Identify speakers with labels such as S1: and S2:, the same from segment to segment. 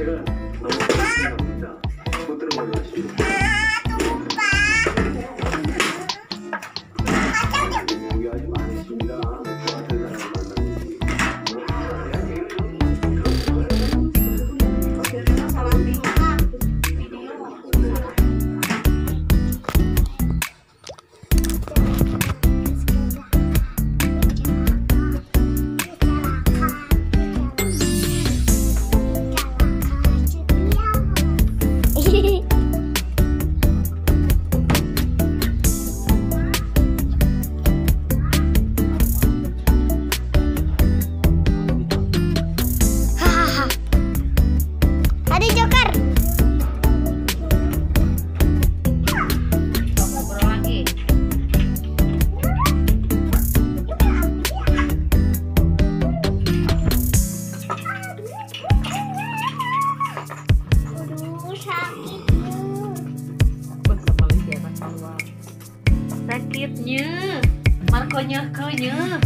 S1: Gracias.
S2: Pitnya Markonya konya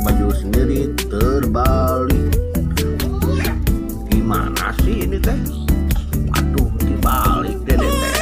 S3: baju sendiri terbalik gimana sih ini teh waduh dibalik deh teh